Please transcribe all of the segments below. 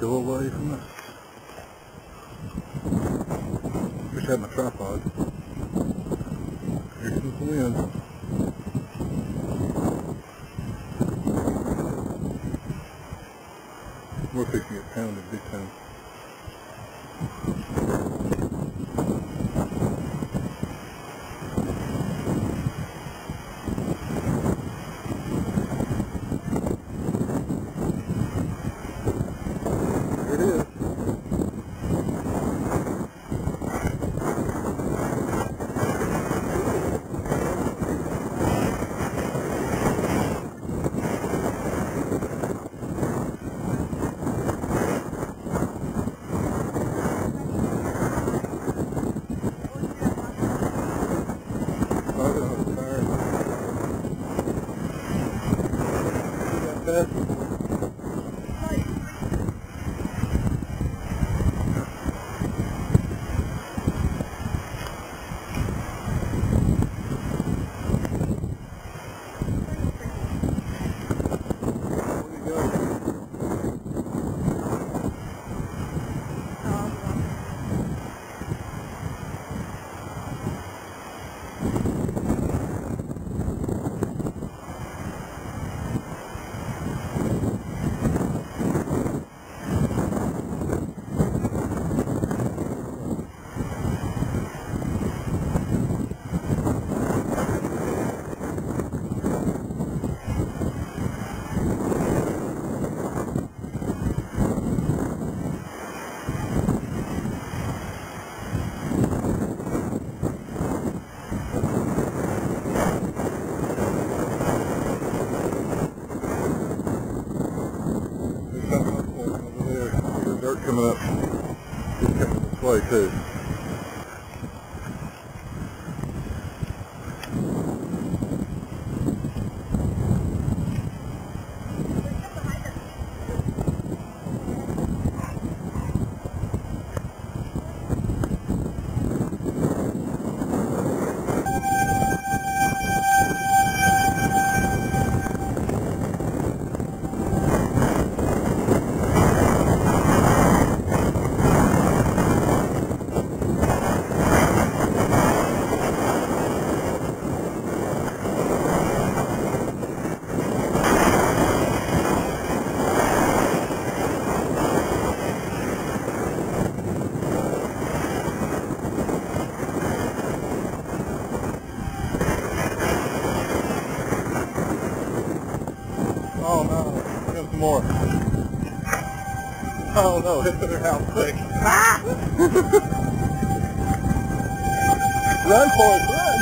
go away from I had my tripod. Here comes the wind. We're fixing to get pounded big time. Oh, no, sorry. See that bed? Coming up. It's coming this way too. Oh no, we got some more. Oh no, hit their house quick. Ah! run for it, run!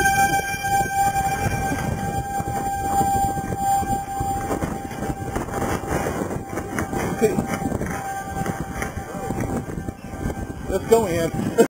Let's go in.